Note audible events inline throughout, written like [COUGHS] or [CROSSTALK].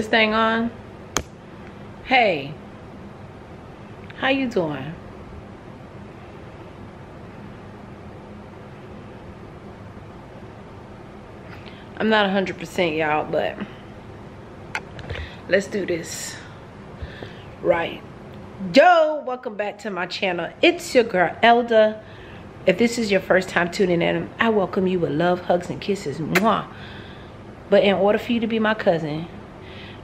This thing on? Hey. How you doing? I'm not 100% y'all, but let's do this. Right. Yo, welcome back to my channel. It's your girl, Elda. If this is your first time tuning in, I welcome you with love, hugs, and kisses. Mwah. But in order for you to be my cousin,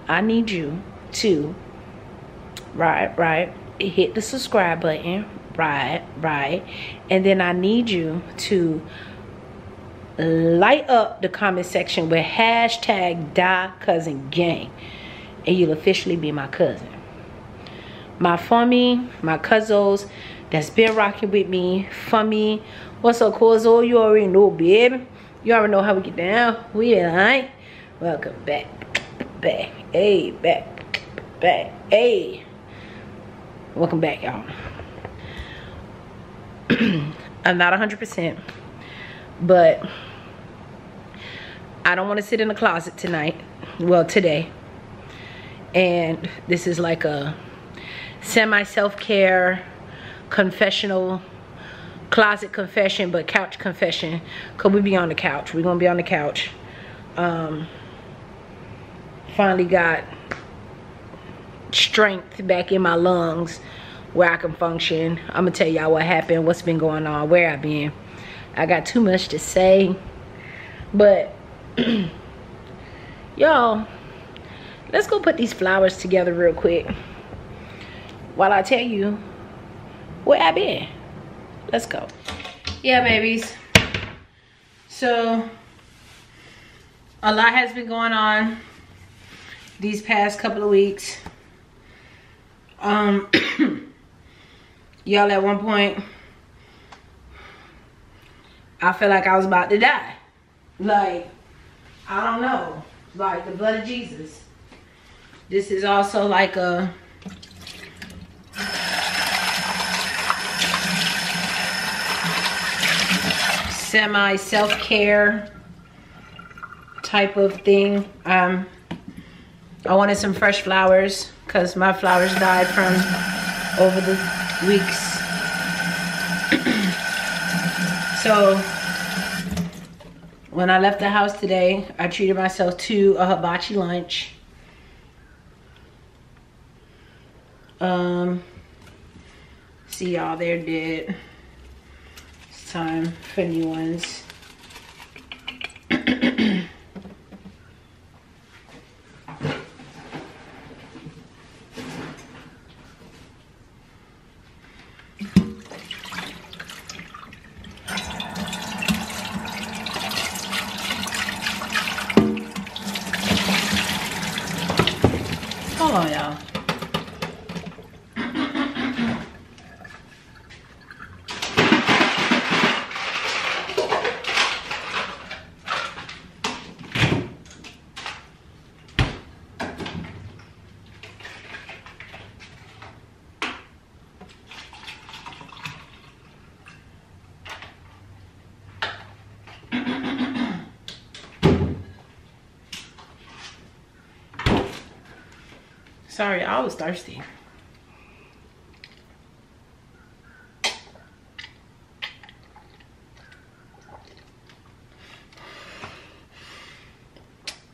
I need you to, right, right, hit the subscribe button, right, right. And then I need you to light up the comment section with hashtag die cousin gang. And you'll officially be my cousin. My family, my cousins that's been rocking with me, me. What's up, Corzo? You already know, baby. You already know how we get down. We alright. Welcome back. Back. Hey, back. Back. Hey. Welcome back, y'all. [CLEARS THROAT] I'm not 100%, but I don't want to sit in the closet tonight. Well, today. And this is like a semi self-care confessional closet confession but couch confession because we be on the couch we're gonna be on the couch um, finally got strength back in my lungs where I can function. I'm gonna tell y'all what happened, what's been going on, where I've been. I got too much to say, but [CLEARS THROAT] y'all, let's go put these flowers together real quick while I tell you where I been. Let's go. Yeah, babies. So a lot has been going on these past couple of weeks. Um, [COUGHS] y'all at one point, I felt like I was about to die. Like, I don't know. Like the blood of Jesus. This is also like a semi self-care type of thing. Um, I wanted some fresh flowers because my flowers died from over the weeks. [CLEARS THROAT] so when I left the house today, I treated myself to a hibachi lunch. Um, see y'all there did. It's time for new ones. Hold on, y'all. Sorry, I was thirsty.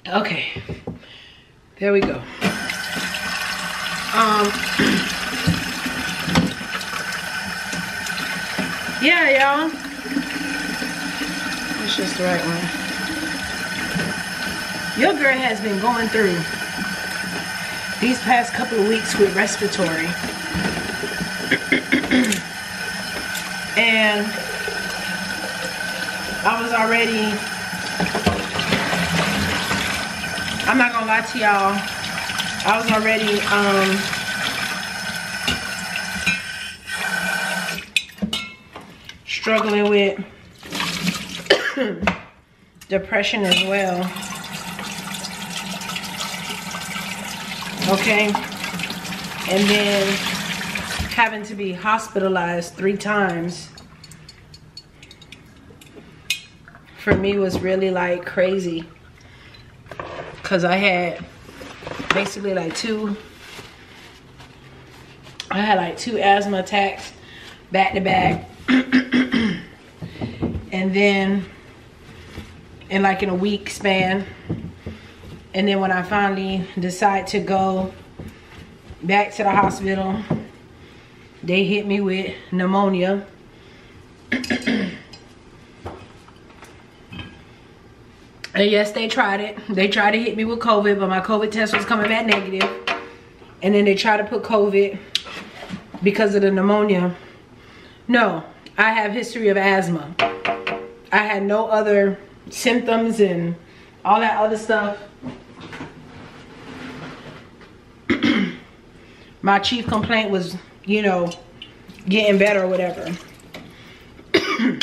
Okay, there we go. Um, [CLEARS THROAT] yeah, y'all. That's just the right one. Your girl has been going through these past couple of weeks with respiratory. and I was already, I'm not gonna lie to y'all, I was already, um, struggling with [COUGHS] depression as well. Okay and then having to be hospitalized three times for me was really like crazy because I had basically like two, I had like two asthma attacks back to back. [CLEARS THROAT] and then in like in a week span. And then when I finally decide to go back to the hospital, they hit me with pneumonia. [CLEARS THROAT] And yes, they tried it. They tried to hit me with COVID, but my COVID test was coming back negative. And then they tried to put COVID because of the pneumonia. No, I have history of asthma. I had no other symptoms and all that other stuff. [CLEARS THROAT] my chief complaint was, you know, getting better or whatever. [CLEARS THROAT]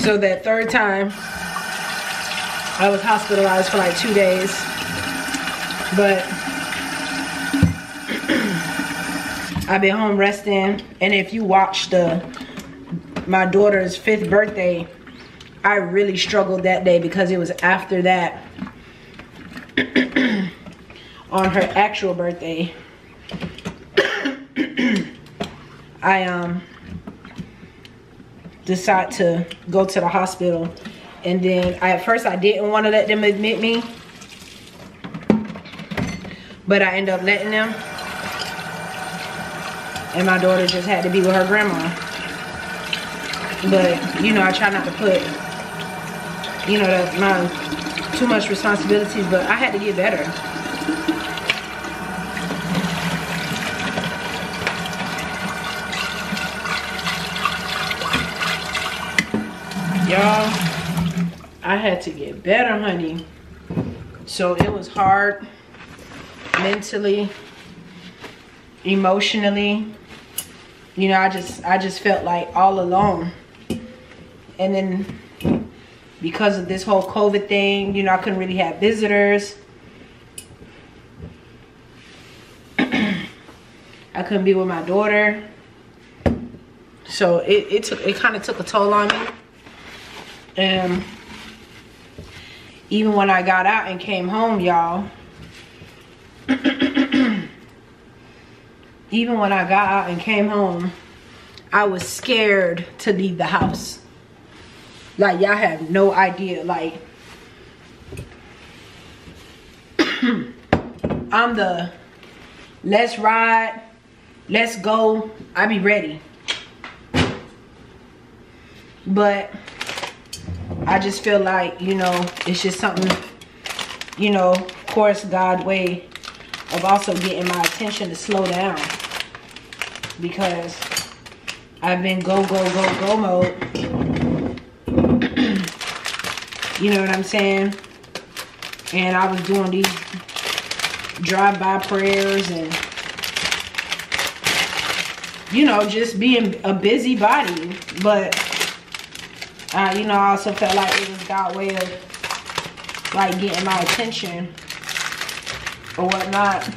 so that third time, I was hospitalized for like two days. But [CLEARS THROAT] I've been home resting. And if you watch the my daughter's fifth birthday, I really struggled that day because it was after that [CLEARS THROAT] on her actual birthday. [CLEARS THROAT] I um decide to go to the hospital and then I, at first I didn't want to let them admit me. But I end up letting them. And my daughter just had to be with her grandma. But, you know, I try not to put, you know, the, my too much responsibilities, but I had to get better. Y'all, I had to get better, honey. So it was hard mentally, emotionally. You know, I just I just felt like all alone. And then because of this whole COVID thing, you know, I couldn't really have visitors. [CLEARS THROAT] I couldn't be with my daughter. So it, it took it kind of took a toll on me. And even when I got out and came home, y'all, [CLEARS THROAT] even when I got out and came home, I was scared to leave the house. Like, y'all have no idea. Like, [CLEARS THROAT] I'm the let's ride, let's go, I be ready. But I just feel like, you know, it's just something, you know, of course, God way of also getting my attention to slow down. Because I've been go, go, go, go mode. You know what I'm saying? And I was doing these drive-by prayers and you know, just being a busybody. But uh, you know, I also felt like it was God's way of like getting my attention or whatnot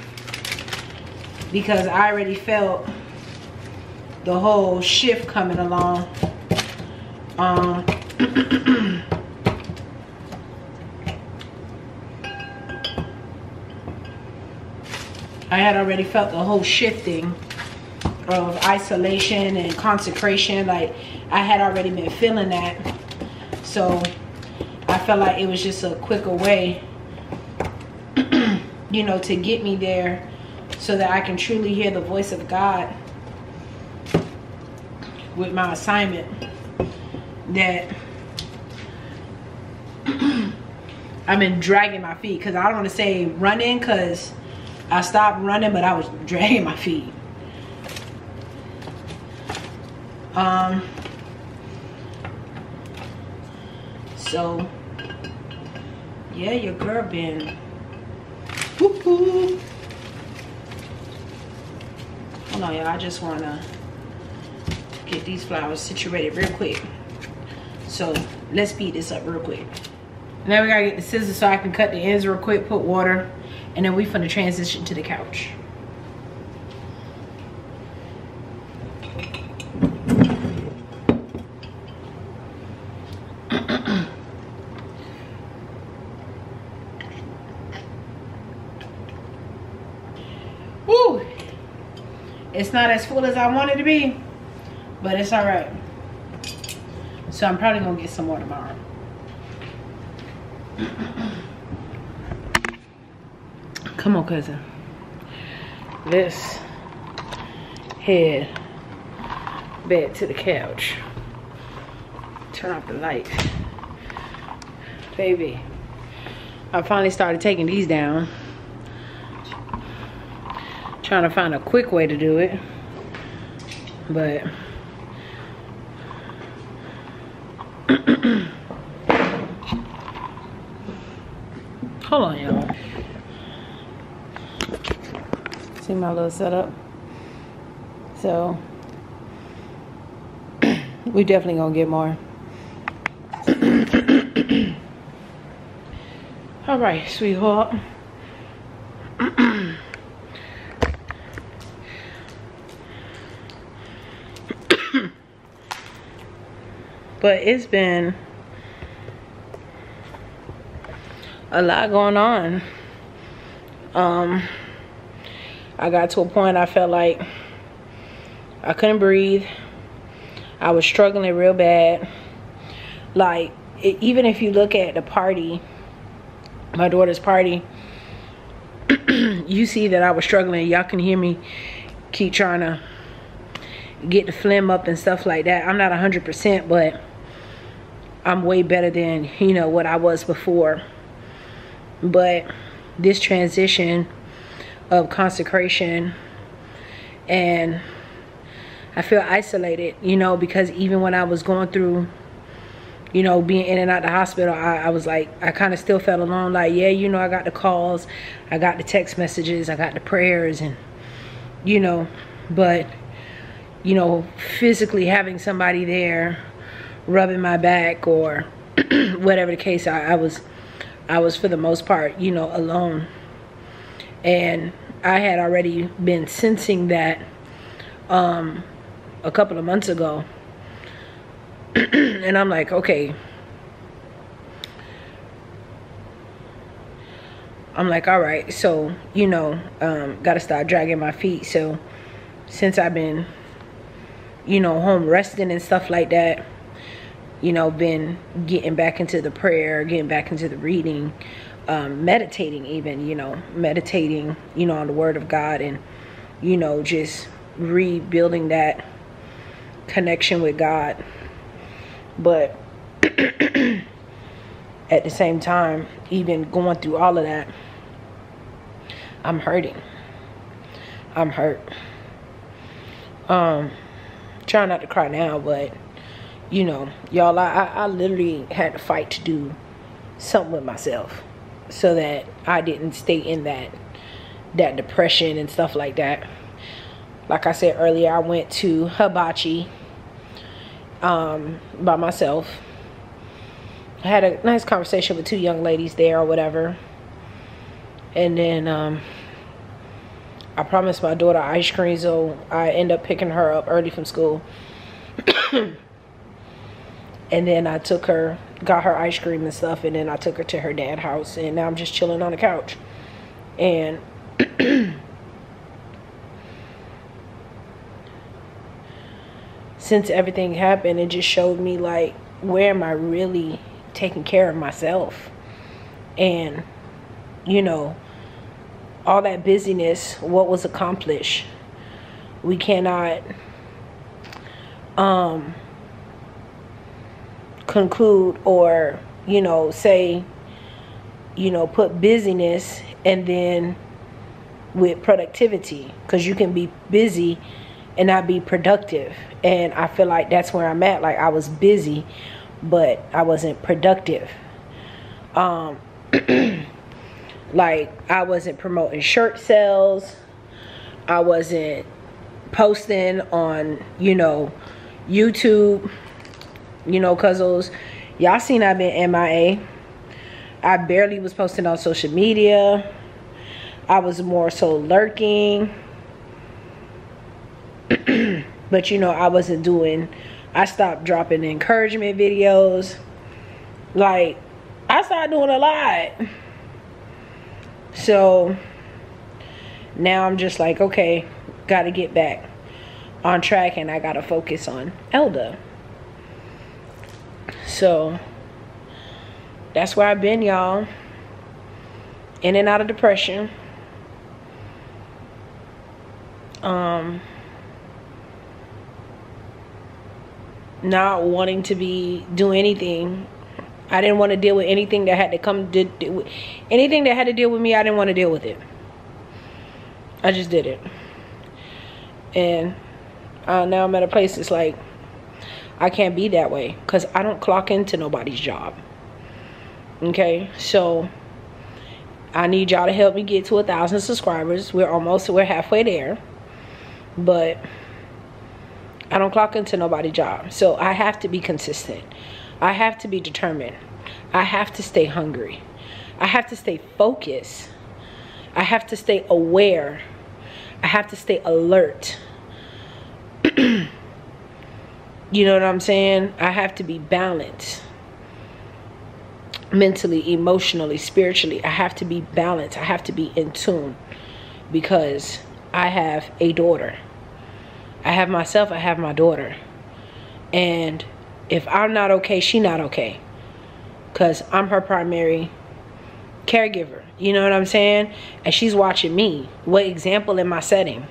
because I already felt the whole shift coming along. Um, [CLEARS THROAT] I had already felt the whole shifting of isolation and consecration. Like I had already been feeling that. So I felt like it was just a quicker way, [CLEARS THROAT] you know, to get me there so that I can truly hear the voice of God with my assignment that [CLEARS THROAT] I've been dragging my feet because I don't want to say running because I stopped running but I was dragging my feet. Um so yeah your girl been whoop whoop. hold on y'all i just want to get these flowers situated real quick. So let's speed this up real quick. Now we gotta get the scissors so i can cut the ends real quick put water and then we finna transition to the couch. [CLEARS THROAT] Woo! It's not as full as I want it to be, but it's all right. So I'm probably gonna get some more tomorrow. [CLEARS THROAT] Come on, cousin. Let's head back to the couch. Turn off the light. Baby, I finally started taking these down. Trying to find a quick way to do it. But [CLEARS THROAT] hold on y'all. See my little setup? So [CLEARS THROAT] we definitely gonna get more. [COUGHS] All right, sweetheart. [COUGHS] but it's been a lot going on. Um, I got to a point I felt like I couldn't breathe. I was struggling real bad. Like, it, even if you look at the party, my daughter's party, [CLEARS THROAT] you see that I was struggling. Y'all can hear me keep trying to get the phlegm up and stuff like that. I'm not 100%, but I'm way better than, you know, what I was before. But this transition of consecration and I feel isolated, you know, because even when I was going through, you know, being in and out the hospital, I, I was like, I kind of still felt alone. Like, yeah, you know, I got the calls, I got the text messages, I got the prayers, and, you know, but, you know, physically having somebody there rubbing my back or [CLEARS THROAT] whatever the case, I, I was, I was for the most part, you know, alone. And I had already been sensing that, um, a couple of months ago. [CLEARS THROAT] and I'm like, okay. I'm like, all right, so, you know, um, got to start dragging my feet. So, since I've been, you know, home resting and stuff like that, you know, been getting back into the prayer, getting back into the reading, um, meditating even, you know, meditating, you know, on the Word of God and, you know, just rebuilding that connection with God. But [CLEARS THROAT] at the same time, even going through all of that, I'm hurting. I'm hurt. Um, trying not to cry now, but you know, y'all, I, I literally had to fight to do something with myself so that I didn't stay in that that depression and stuff like that. Like I said earlier, I went to Hibachi um, by myself. I had a nice conversation with two young ladies there or whatever. And then um, I promised my daughter ice cream, so I end up picking her up early from school. [COUGHS] and then I took her, got her ice cream and stuff, and then I took her to her dad's house, and now I'm just chilling on the couch. And [CLEARS THROAT] since everything happened, it just showed me like where am I really taking care of myself? And you know, all that busyness, what was accomplished? We cannot um conclude or, you know, say, you know, put busyness and then with productivity because you can be busy and not be productive. And I feel like that's where I'm at. Like I was busy, but I wasn't productive. Um, [CLEARS THROAT] like I wasn't promoting shirt sales. I wasn't posting on, you know, YouTube, you know, cause y'all seen I've been MIA. I barely was posting on social media. I was more so lurking [CLEARS THROAT] but you know, I wasn't doing, I stopped dropping encouragement videos. Like, I started doing a lot. So now I'm just like, okay, got to get back on track and I got to focus on Elda. So that's where I've been, y'all. In and out of depression. Um, not wanting to be do anything. I didn't want to deal with anything that had to come to do anything that had to deal with me. I didn't want to deal with it. I just did it, and uh, now I'm at a place. It's like I can't be that way because I don't clock into nobody's job. Okay, so I need y'all to help me get to a thousand subscribers. We're almost we're halfway there, but I don't clock into nobody's job. So I have to be consistent. I have to be determined. I have to stay hungry. I have to stay focused. I have to stay aware. I have to stay alert. [CLEARS THROAT] You know what I'm saying? I have to be balanced mentally, emotionally, spiritually. I have to be balanced. I have to be in tune because I have a daughter. I have myself, I have my daughter. And if I'm not okay, she not okay. Cuz I'm her primary caregiver. You know what I'm saying? And she's watching me. What example am I setting?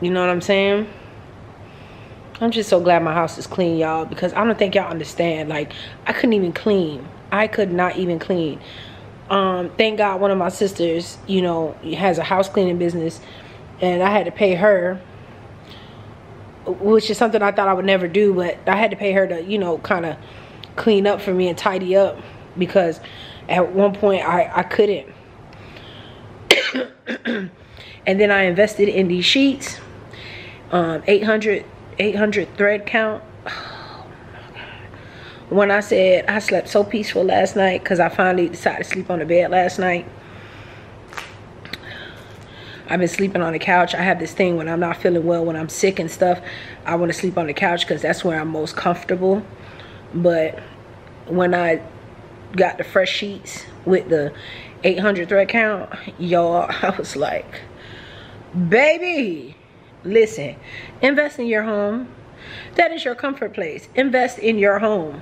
You know what I'm saying? I'm just so glad my house is clean, y'all, because I don't think y'all understand. Like, I couldn't even clean. I could not even clean. Um, thank God one of my sisters, you know, has a house cleaning business, and I had to pay her, which is something I thought I would never do, but I had to pay her to, you know, kind of clean up for me and tidy up because at one point I, I couldn't. [COUGHS] and then I invested in these sheets, um, 800 800 thread count. [SIGHS] when I said I slept so peaceful last night because I finally decided to sleep on the bed last night. I've been sleeping on the couch. I have this thing when I'm not feeling well, when I'm sick and stuff, I want to sleep on the couch because that's where I'm most comfortable. But when I got the fresh sheets with the 800 thread count, y'all, [LAUGHS] I was like, baby, Listen, invest in your home. That is your comfort place. Invest in your home.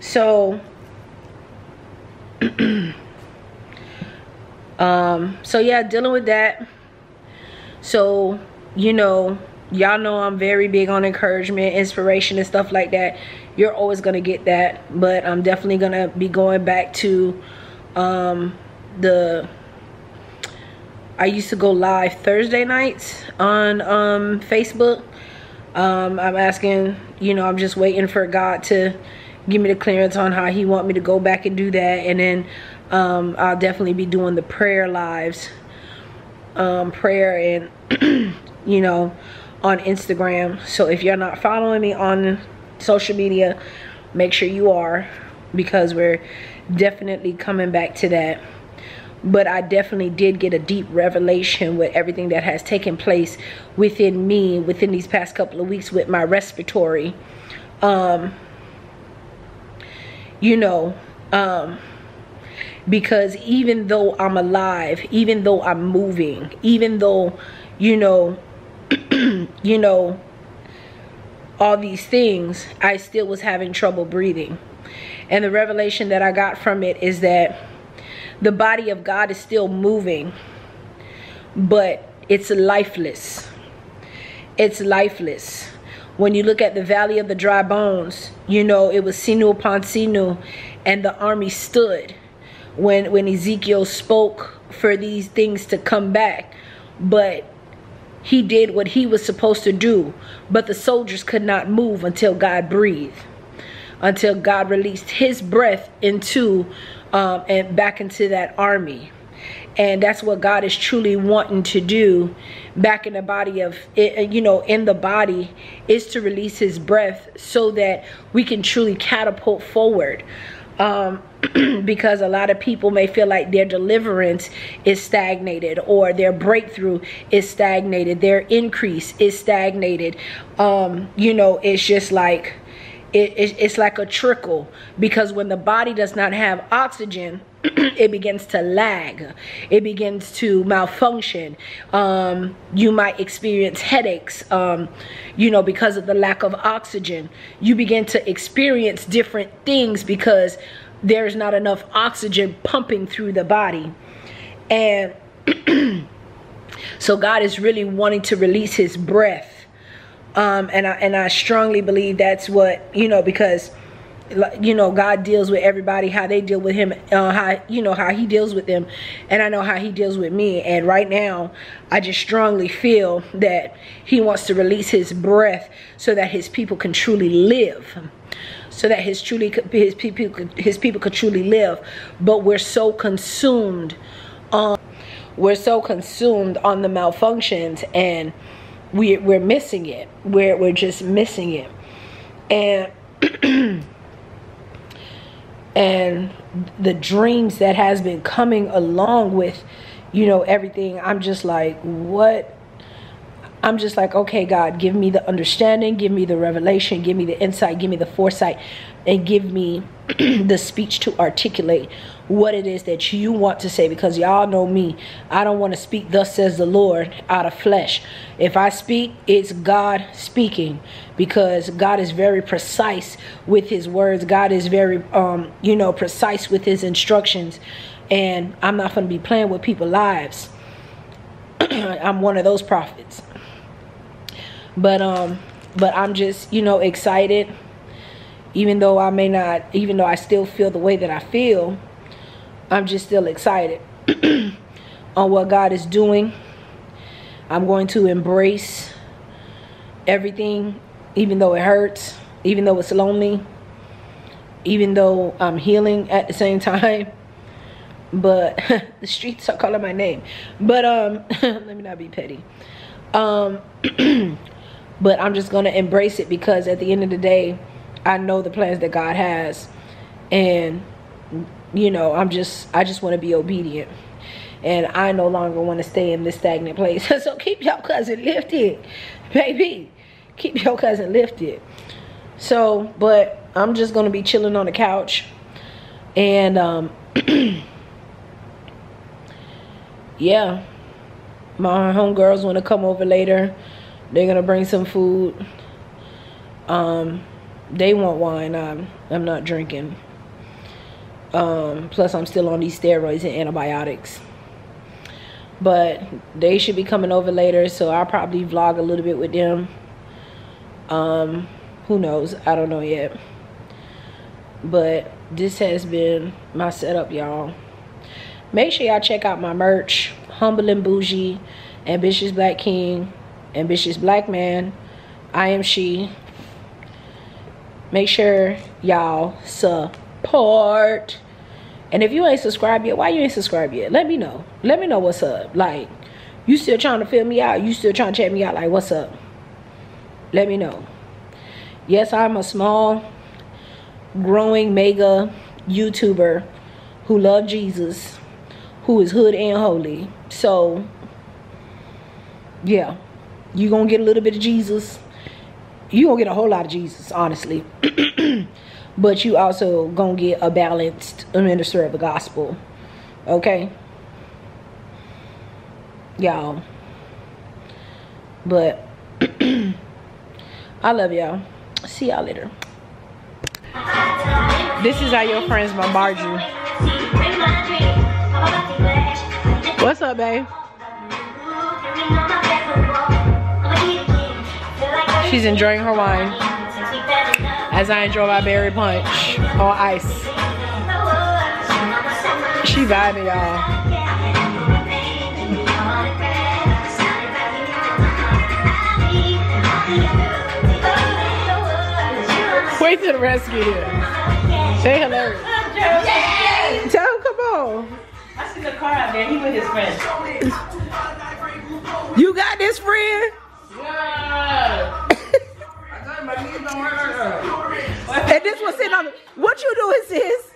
So, [CLEARS THROAT] um, so yeah, dealing with that. So, you know, y'all know I'm very big on encouragement, inspiration, and stuff like that. You're always gonna get that, but I'm definitely gonna be going back to um, the I used to go live Thursday nights on um, Facebook. Um, I'm asking, you know, I'm just waiting for God to give me the clearance on how he want me to go back and do that. And then um, I'll definitely be doing the prayer lives, um, prayer and, [CLEARS THROAT] you know, on Instagram. So if you're not following me on social media, make sure you are because we're definitely coming back to that but I definitely did get a deep revelation with everything that has taken place within me within these past couple of weeks with my respiratory. Um you know um because even though I'm alive even though I'm moving even though you know [CLEARS THROAT] you know all these things I still was having trouble breathing. And the revelation that I got from it is that the body of God is still moving, but it's lifeless. It's lifeless. When you look at the valley of the dry bones, you know, it was sinew upon sinew, and the army stood when, when Ezekiel spoke for these things to come back. But he did what he was supposed to do, but the soldiers could not move until God breathed, until God released his breath into um, and back into that army. And that's what God is truly wanting to do back in the body of, you know, in the body is to release his breath so that we can truly catapult forward. Um, [CLEARS THROAT] because a lot of people may feel like their deliverance is stagnated or their breakthrough is stagnated, their increase is stagnated. Um, you know, it's just like, it, it, it's like a trickle. Because when the body does not have oxygen [CLEARS THROAT] it begins to lag. It begins to malfunction. Um, you might experience headaches um, you know because of the lack of oxygen. You begin to experience different things because there's not enough oxygen pumping through the body. And [CLEARS THROAT] so god is really wanting to release his breath um, and I and I strongly believe that's what you know because you know God deals with everybody how they deal with him uh, how you know how he deals with them. And I know how he deals with me. And right now I just strongly feel that he wants to release his breath so that his people can truly live. So that his truly his people his people could truly live. But we're so consumed on we're so consumed on the malfunctions and we, we're missing it. We're, we're just missing it. And, [CLEARS THROAT] and the dreams that has been coming along with, you know, everything, I'm just like, what? I'm just like, okay, God, give me the understanding, give me the revelation, give me the insight, give me the foresight, and give me [CLEARS THROAT] the speech to articulate what it is that you want to say because y'all know me. I don't want to speak thus says the lord out of flesh. If i speak it's god speaking because god is very precise with his words. God is very um you know precise with his instructions. And i'm not going to be playing with people's lives. [CLEARS THROAT] I'm one of those prophets but um but i'm just you know excited even though I may not, even though I still feel the way that I feel, I'm just still excited [CLEARS THROAT] on what God is doing. I'm going to embrace everything, even though it hurts, even though it's lonely, even though I'm healing at the same [LAUGHS] time. But [LAUGHS] the streets are calling my name. But um, [LAUGHS] let me not be petty. Um, [CLEARS THROAT] but I'm just gonna embrace it because at the end of the day, I know the plans that God has. And you know I'm just I just want to be obedient. And I no longer want to stay in this stagnant place. [LAUGHS] So keep your cousin lifted baby. Keep your cousin lifted. So but I'm just gonna be chilling on the couch. And um [CLEARS THROAT] yeah. My homegirls want to come over later they're gonna bring some food um they want wine. I'm I'm not drinking. Um, plus, I'm still on these steroids and antibiotics. But they should be coming over later, so I'll probably vlog a little bit with them. Um, who knows? I don't know yet. But this has been my setup, y'all. Make sure y'all check out my merch. Humble and Bougie, Ambitious Black King, Ambitious Black Man, I am she. Make sure y'all support. And if you ain't subscribed yet why you ain't subscribed yet? Let me know. Let me know what's up. Like you still trying to fill me out? You still trying to check me out? Like what's up? Let me know. Yes i'm a small growing mega youtuber who love jesus who is hood and holy. So yeah you gonna get a little bit of jesus You're gonna get a whole lot of Jesus, honestly. [CLEARS THROAT] but you also gonna get a balanced minister of the gospel. Okay? Y'all. But [CLEARS THROAT] I love y'all. See y'all later. This is how your friends bombard you. What's up, babe? She's enjoying her wine as I enjoy my berry punch on ice. She vibing, y'all. Wait to the rescue here. Say hello. Tell him, come on. I see the car out there. He with his friend. You got this friend? Yeah. And this was sitting on. What you doing, sis?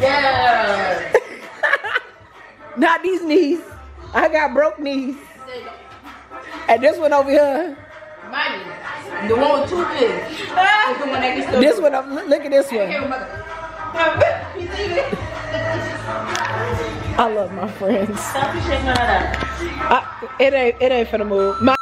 Yeah. [LAUGHS] Not these knees. I got broke knees. And this one over here. My The one with two kids. Is the one that can still This one, I'm- look at this one. Hey, mother. You see it? I love my friends. Stop shaking my head. I, it ain't, it ain't finna move. My